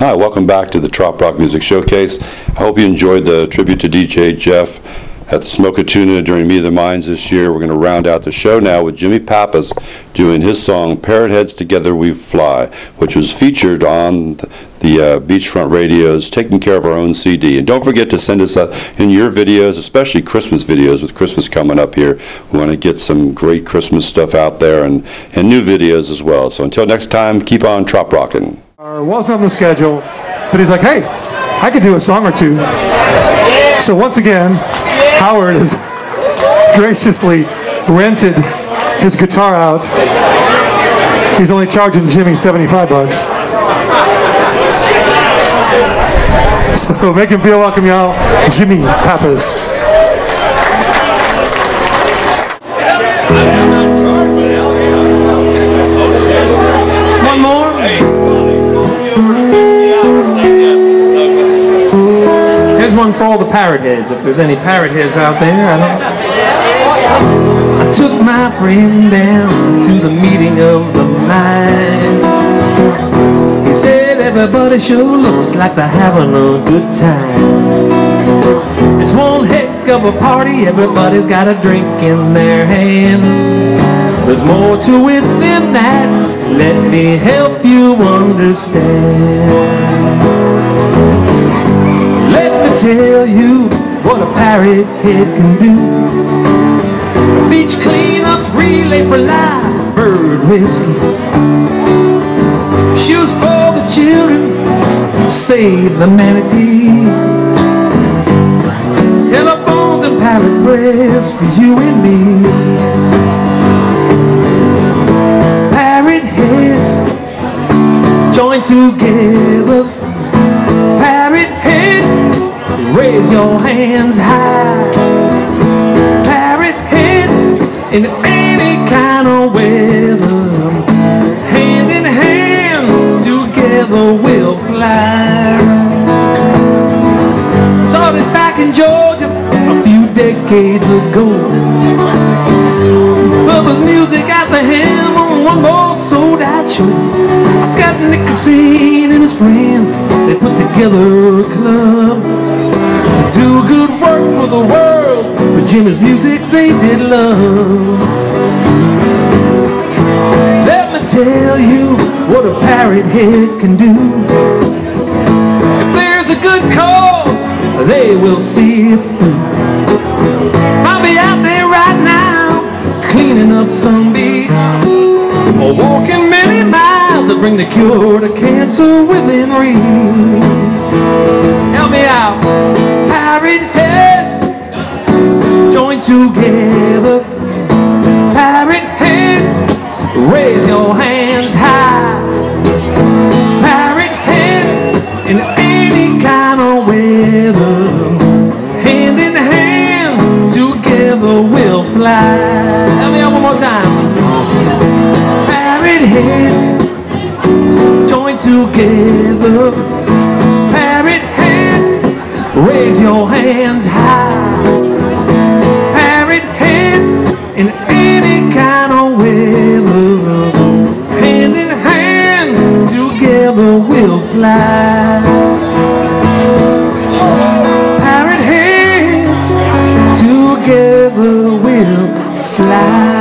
Hi, welcome back to the Trop Rock Music Showcase. I hope you enjoyed the tribute to DJ Jeff at the Smoke Tuna during Meet the Minds this year. We're going to round out the show now with Jimmy Pappas doing his song Parrot Heads Together We Fly, which was featured on the uh, Beachfront Radio's Taking Care of Our Own CD. And don't forget to send us uh, in your videos, especially Christmas videos with Christmas coming up here. We want to get some great Christmas stuff out there and, and new videos as well. So until next time, keep on Trop Rockin'. Uh, wasn't on the schedule, but he's like, hey, I could do a song or two. So once again, Howard has graciously rented his guitar out. He's only charging Jimmy 75 bucks. So make him feel welcome, y'all. Jimmy Pappas. For all the parrot heads, if there's any parrot heads out there. I. I took my friend down to the meeting of the mind. He said everybody sure looks like they're having a good time. It's one heck of a party, everybody's got a drink in their hand. There's more to it than that, let me help you understand. Let me tell what a parrot head can do. Beach cleanup, relay for life, bird whiskey. Shoes for the children, save the manatee. Telephones and parrot prayers for you and me. Parrot heads join together. Your hands high. Parrot heads in any kind of weather. Hand in hand, together we'll fly. Started back in Georgia a few decades ago. Bubba's music at the helm on one more sold out show. Scott Nickerson and his friends, they put together a club to do good work for the world. Jimmy's music they did love. Let me tell you what a parrot head can do. If there's a good cause, they will see it through. I'll be out there right now, cleaning up some beach, or walking many miles to bring the cure to cancer within reach. Together. Parrot heads, raise your hands high. Parrot heads, in any kind of weather, hand in hand, together we'll fly. Help me out one more time. Parrot heads, join together. Parrot heads, raise your hands high. Parrot heads together will fly.